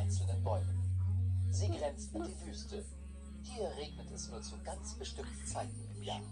einzelnen Bäumen. Sie grenzt an die Wüste. Hier regnet es nur zu ganz bestimmten Zeiten im Jahr.